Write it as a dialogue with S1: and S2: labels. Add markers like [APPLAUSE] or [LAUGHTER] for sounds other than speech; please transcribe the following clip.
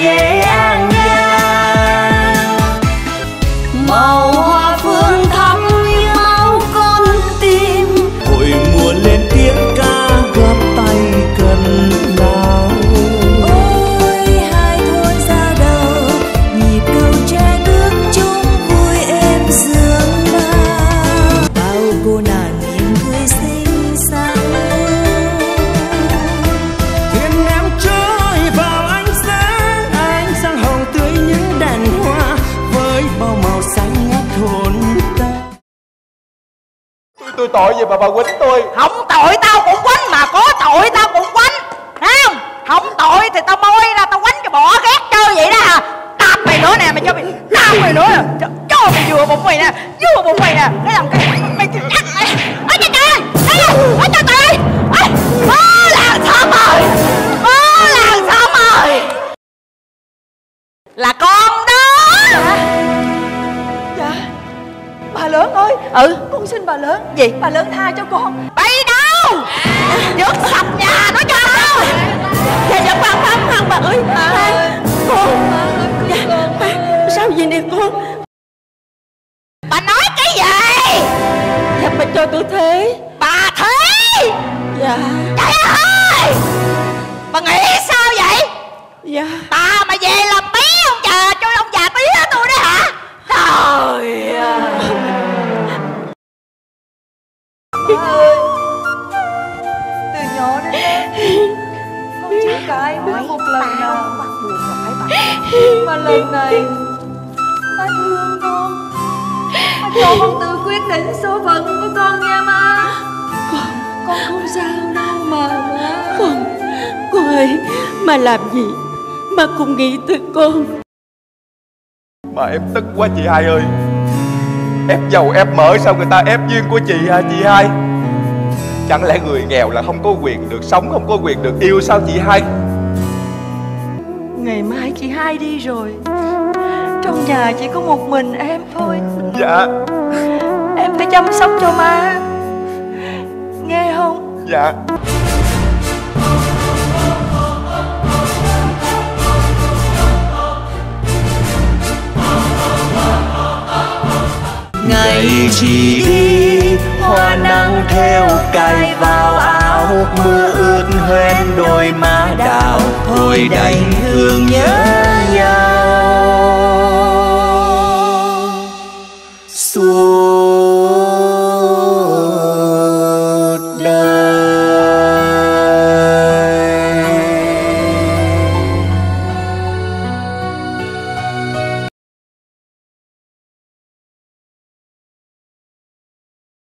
S1: yeah. Tôi tội gì mà bà quýnh tôi.
S2: Không tội tao cũng quánh mà có tội tao cũng quánh. Thấy không? Không tội thì tao môi ra tao quánh cho bỏ ghét chơi vậy đó hả? Tạp mày nữa nè mày cho mày tạp mày nữa. Nè cho, cho mày vừa bụng mày nè vừa bụng mày nè. Cái làm cái mày chắc mày? Ôi trời trời ở trời trời ôi làng xóm ơi ôi làng xóm ơi là con đó.
S3: Dạ lớn ơi.
S2: Ừ
S3: Con xin bà lớn.
S2: Gì?
S3: Bà lớn tha cho con.
S2: Bay đâu? Trước sập nhà nó cho tao. Dạ dạ khoan khoan khoan bà ơi. Khoan con dạ. sao vậy nè con? Bà nói cái gì? Dạ bà cho tôi thế. Bà thế? Dạ. Trời ơi! Bà nghĩ sao vậy? Dạ. Bà mà về làm
S3: Cãi má một lần nào? [LAUGHS] Mà lần này Má thương con Má cho con tự quyết định số phận của con nha má. Con Con không sao đâu mà má.
S4: Con Con ơi Mà làm gì Mà cũng nghĩ tới con.
S1: Mà em tức quá chị hai ơi. Ép dầu ép mỡ sao người ta ép duyên của chị hả chị hai chẳng lẽ người nghèo là không có quyền được sống không có quyền được yêu sao chị hai?
S3: Ngày mai chị hai đi rồi. Trong nhà chỉ có một mình em thôi.
S1: Dạ.
S3: Em phải chăm sóc cho má. Nghe không?
S1: Dạ.
S5: Ngày chỉ đi theo cài vào áo mưa ướt hoen đôi má đào thôi đành thương nhớ.